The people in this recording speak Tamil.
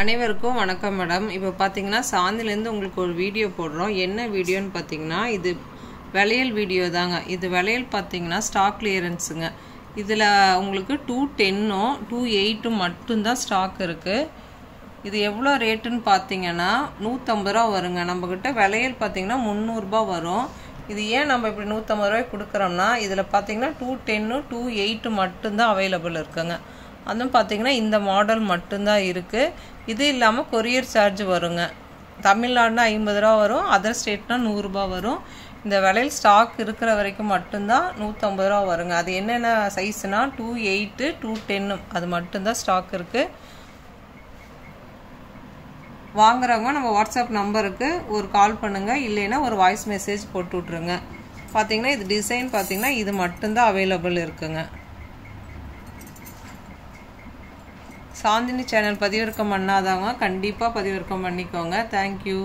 அனைவருக்கும் வணக்கம் மேடம். இப்போ பார்த்தீங்கன்னா சாந்திலேருந்து உங்களுக்கு ஒரு வீடியோ போடுறோம். என்ன வீடியோன்னு பார்த்தீங்கன்னா இது விளையல் வீடியோ தாங்க. இது விளையல் பார்த்தீங்கன்னா ஸ்டாக் கிளியரன்ஸுங்க இதில் உங்களுக்கு டூ டென்னும் டூ எயிட்டும் மட்டும்தான் ஸ்டாக் இருக்குது இது எவ்வளோ ரேட்டுன்னு பார்த்தீங்கன்னா நூற்றம்பது ரூபா வருங்க. நம்மக்கிட்ட விளையல் பார்த்தீங்கன்னா முந்நூறுரூபா வரும். இது ஏன் நம்ம இப்படி நூற்றம்பது ரூபாய்க்கு கொடுக்குறோம்னா இதில் பார்த்தீங்கன்னா டூ டென்னு டூ எயிட்டு மட்டும்தான் அவைலபிள் இருக்குங்க. அதுவும் பார்த்தீங்கன்னா இந்த மாடல் மட்டும்தான் இருக்குது இது இல்லாமல் கொரியர் சார்ஜ் வருங்க. தமிழ்நாடுனா ஐம்பது ரூபா வரும் அதர் ஸ்டேட்னா நூறுரூபா வரும். இந்த விலையில் ஸ்டாக் இருக்கிற வரைக்கும் மட்டும்தான் நூற்றம்பது ரூபா வருங்க. அது என்னென்ன சைஸ்னால் டூ எயிட்டு டூ டென்னு அது மட்டும்தான் ஸ்டாக் இருக்குது வாங்குறவங்க நம்ம வாட்ஸ்அப் நம்பருக்கு ஒரு கால் பண்ணுங்கள் இல்லைன்னா ஒரு வாய்ஸ் மெசேஜ் போட்டு விட்ருங்க பார்த்தீங்கன்னா இது டிசைன் பார்த்தீங்கன்னா இது மட்டும்தான் அவைலபிள் இருக்குங்க. சாந்தினி சேனல் பதிவிறக்கம் பண்ணாதவங்க கண்டிப்பாக பதிவிறக்கம் பண்ணிக்கோங்க. தேங்க்யூ